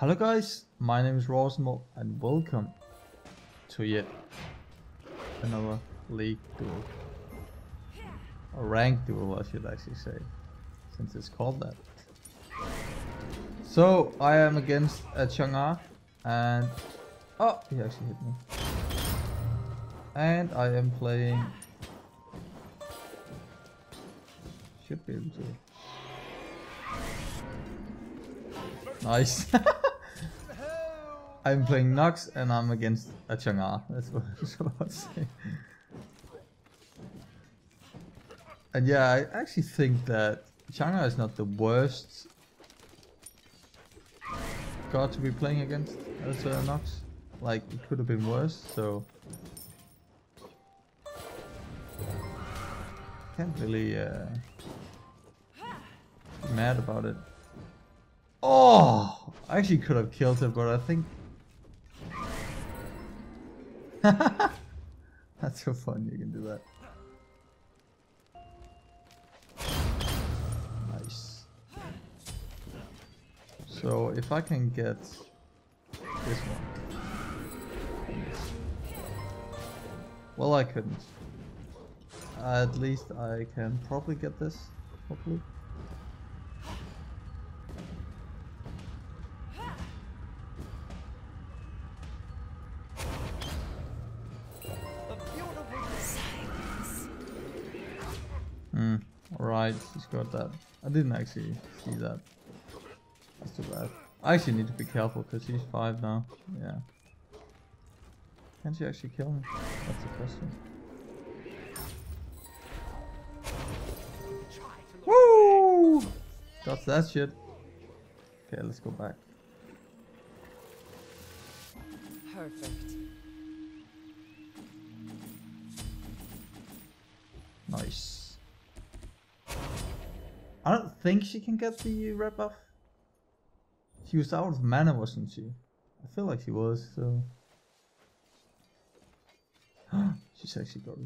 Hello guys, my name is Rawsomeo and welcome to yet another league duel. A rank duel I should actually say, since it's called that. So I am against uh, a Chang'e ah, and oh he actually hit me. And I am playing should be able to Nice. I'm playing Nox and I'm against a Chang'e. That's what I was about to say. And yeah, I actually think that Chang'e is not the worst god to be playing against as uh, Nox. Like, it could have been worse, so... Can't really uh, mad about it. Oh! I actually could have killed him, but I think... That's so fun, you can do that. Nice. So, if I can get this one. Well, I couldn't. at least I can probably get this, hopefully. Hmm. Alright, she's got that. I didn't actually see that. That's too bad. I actually need to be careful because she's 5 now. Yeah. Can she actually kill me? That's the question. Woo! Got that shit. Okay, let's go back. Perfect. Nice. I don't think she can get the red buff. She was out of mana, wasn't she? I feel like she was, so... She's actually got.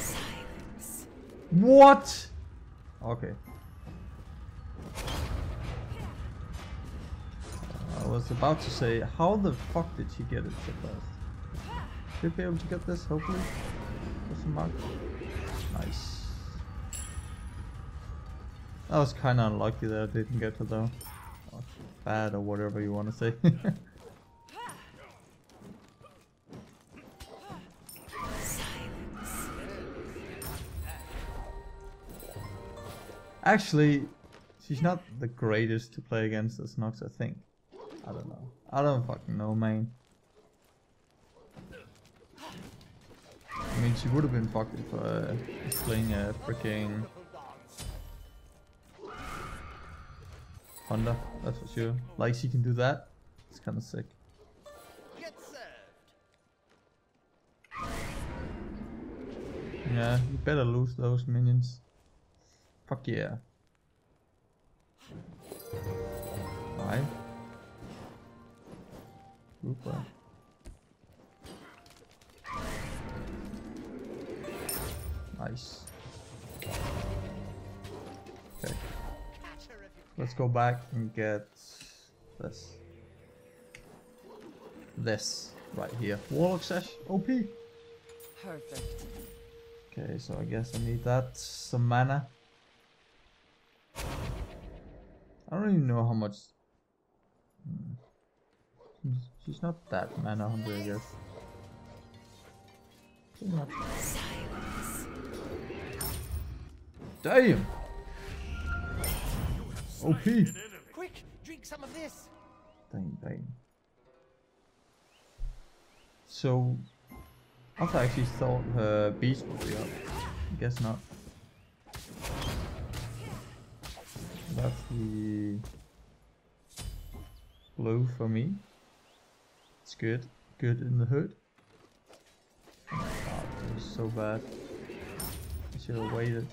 Silence. What? Okay. I was about to say, how the fuck did she get it so fast? Should be able to get this, hopefully. Question mark. Nice. That was kinda unlucky that I didn't get to though. Bad or whatever you wanna say. Actually, she's not the greatest to play against as Nox, I think. I don't know. I don't fucking know, man. I mean, she would have been fucked if uh, playing a freaking Honda, that's for sure. Like, she can do that. It's kind of sick. Yeah, you better lose those minions. Fuck yeah. Why? Super. Nice. Okay, Catch her if you let's go back and get this. This right here. Warlock Sash OP. Perfect. Okay, so I guess I need that. Some mana. I don't even know how much. Hmm. She's- She's not that mana hungry, I guess. Pretty much. Silence. Damn! OP! Quick, drink some of this. Dang, dang. So, I thought I actually thought her beast would be up. I guess not. That's the blue for me. It's good. Good in the hood. Oh my god, so bad. I should have waited.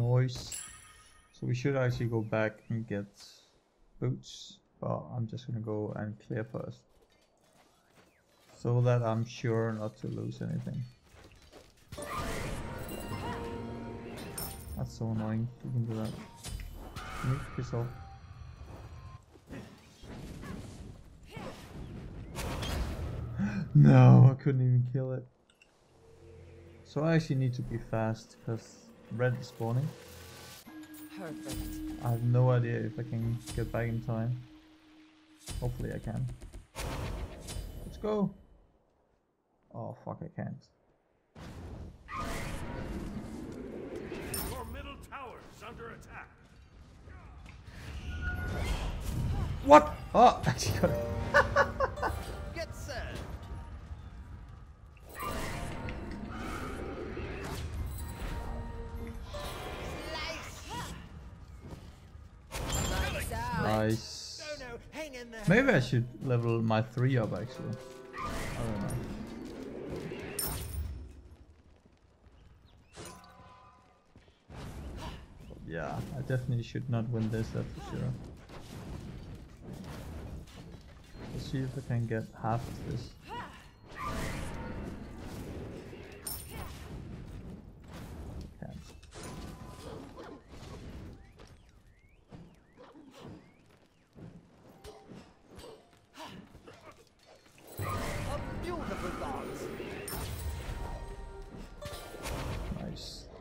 Noise. So we should actually go back and get boots. But I'm just gonna go and clear first. So that I'm sure not to lose anything. That's so annoying. You can do that. Can you no, I couldn't even kill it. So I actually need to be fast because red spawning. Perfect. I have no idea if I can get back in time. Hopefully I can. Let's go. Oh fuck, I can't. Your middle tower is under attack. What? Oh, actually got it. Nice. Maybe I should level my 3 up actually. I don't know. Yeah, I definitely should not win this, that's for sure. Let's see if I can get half of this.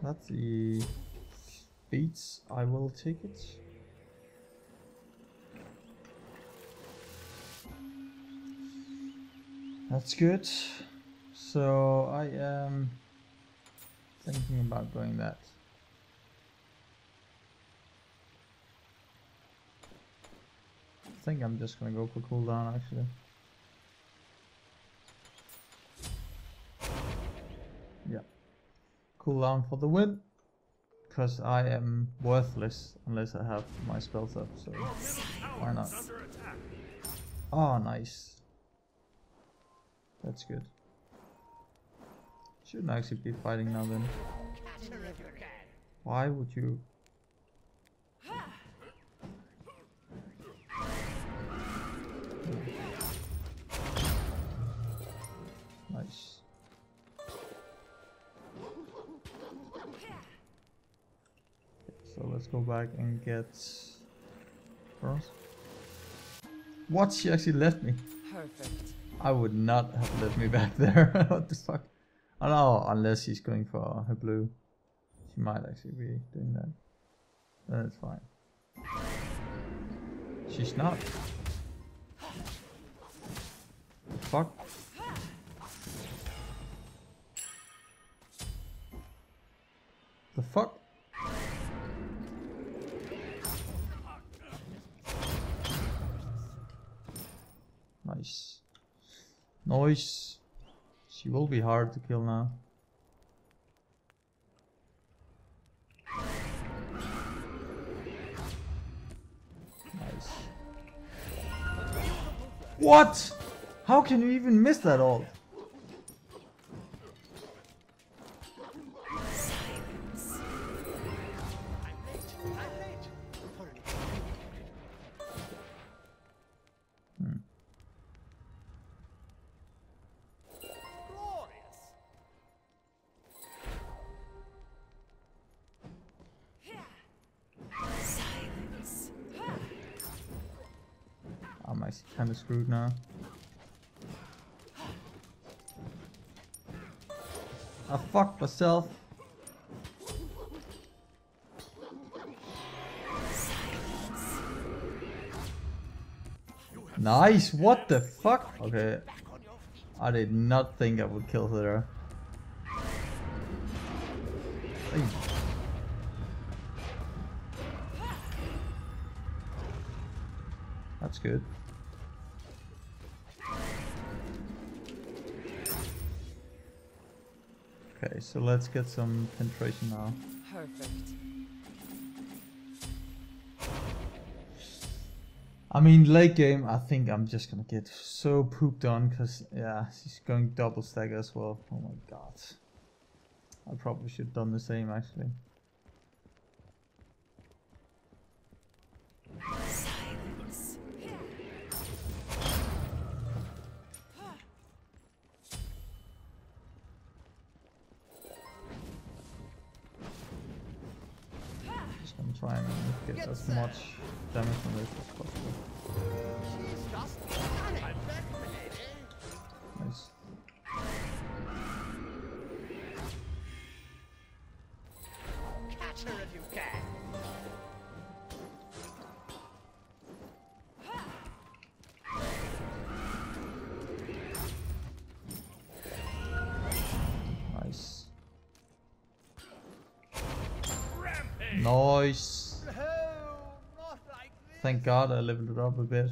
That's the beats. I will take it. That's good. So I am thinking about going that. I think I'm just gonna go for cooldown actually. Cooldown for the win. Because I am worthless unless I have my spells up, so why not? Oh nice. That's good. Shouldn't actually be fighting now then. Why would you let's go back and get Bronze. What? She actually left me. Perfect. I would not have left me back there. what the fuck? Oh no, unless she's going for her blue. She might actually be doing that. Then it's fine. She's not. Fuck. The fuck? Nice. Noise. She will be hard to kill now. Nice. What? How can you even miss that all? Kind of screwed now. I fucked myself. Nice, what the fuck? Okay. I did not think I would kill her. Ay. That's good. So let's get some penetration now. Perfect. I mean, late game, I think I'm just gonna get so pooped on because, yeah, she's going double stack as well. Oh my god. I probably should have done the same actually. Try and get as much damage from this as possible. She's just stunning. I'm back, milady. Nice. Catch her if you can. Nice. Rampage! Nice. No, not like this. Thank God I leveled it up a bit.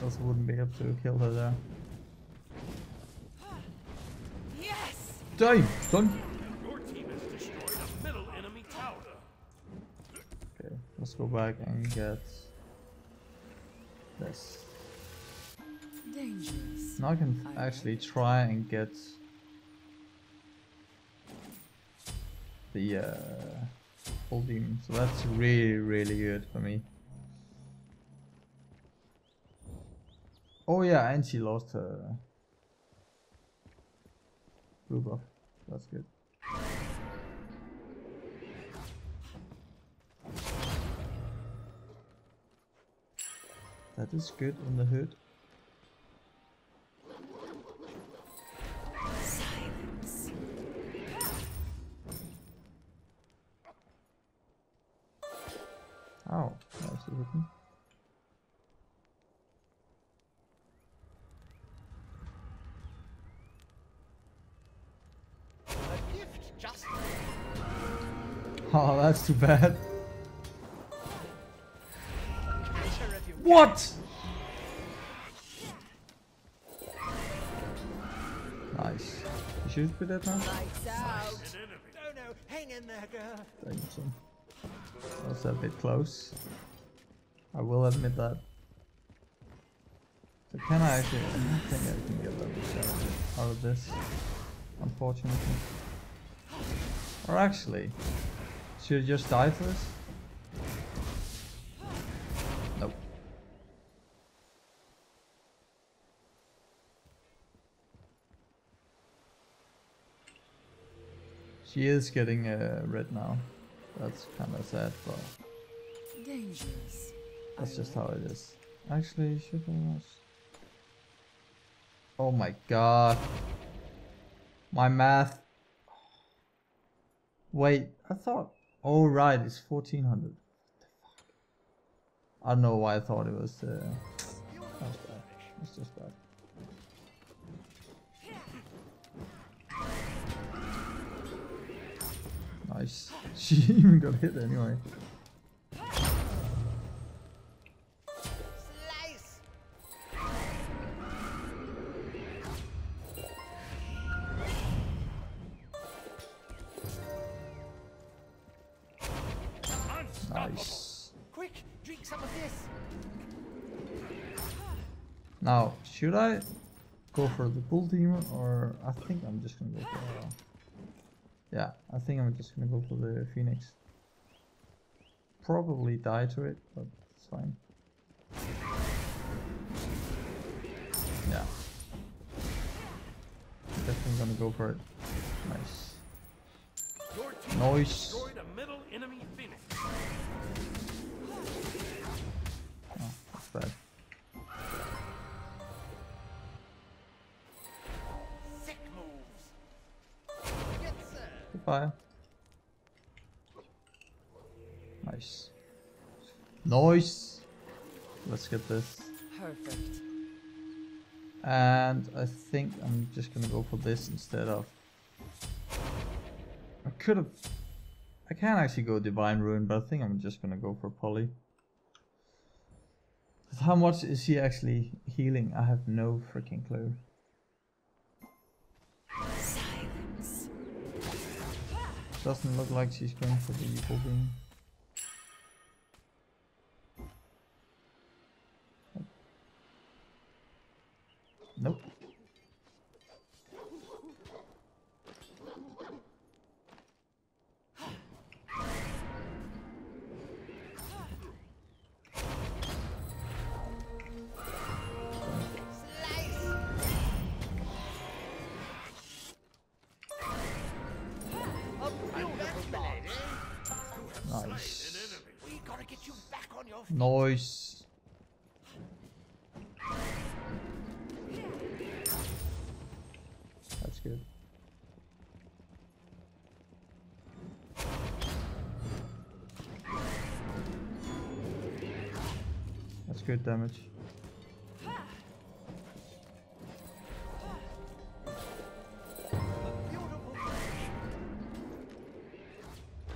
Else I wouldn't be able to kill her there. Yes! Damn! Done! Your team has destroyed a middle enemy tower. Okay, let's go back and get this. Dangerous. Now I can I actually try and get the uh, bull demon. So that's really, really good for me. Oh yeah, and she lost her blue buff. That's good. That is good on the hood. That's too bad. What? Nice. You should be dead now? Oh no, hang in there, girl. Thank you. That's a bit close. I will admit that. So can I actually, I don't think I can get level 7 out of this, unfortunately. Or actually, should I just die for this? Nope. She is getting uh, red now. That's kind of sad, but Dangerous. that's just how it is. Actually, should I was... Oh my god. My math. Wait, I thought. Oh right, it's 1400. I don't know why I thought it was. Uh, bad. It's just bad. Nice. She even got hit anyway. Should I go for the bull demon or I think I'm just gonna go for uh, yeah, I think I'm just gonna go for the phoenix. Probably die to it, but it's fine. Yeah. Definitely gonna go for it. Nice. Your sir. Goodbye. Nice. Nice! Let's get this. Perfect. And I think I'm just gonna go for this instead of. I could have. I can actually go Divine Ruin, but I think I'm just gonna go for Poly. 'Cause How much is he actually healing? I have no freaking clue. Doesn't look like she's going for the evil beam. Noise. That's good. That's good damage.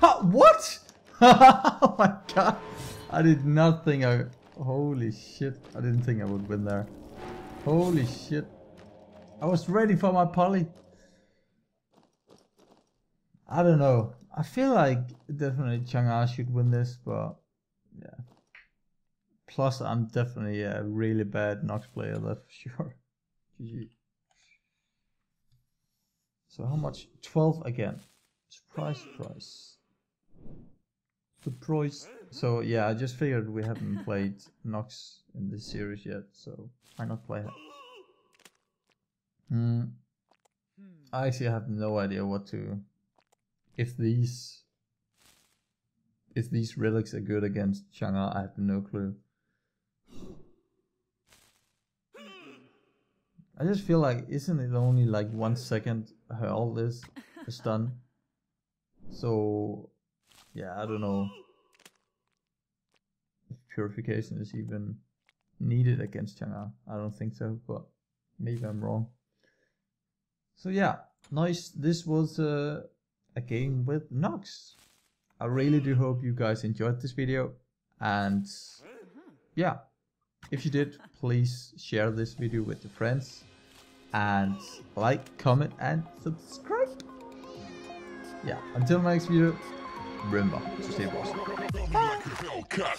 Ha, what? I did not think I... Holy shit. I didn't think I would win there. Holy shit. I was ready for my poly. I don't know. I feel like definitely Chang'e should win this, but yeah. Plus, I'm definitely a really bad Nox player, that's for sure. GG. So how much? 12 again. Surprise, surprise. Surprise. So yeah, I just figured we haven't played Nox in this series yet, so why not play it? Hmm. I actually have no idea what to. If these. If these relics are good against Chang'e, I have no clue. I just feel like, isn't it only like one second her all this is done? So, yeah, I don't know purification is even needed against Chang'e. I don't think so, but maybe I'm wrong. So yeah, nice. This was uh, a game with Nox. I really do hope you guys enjoyed this video. And yeah, if you did, please share this video with your friends. And like, comment, and subscribe. Yeah, until next video, remember to stay boss. Hellcat.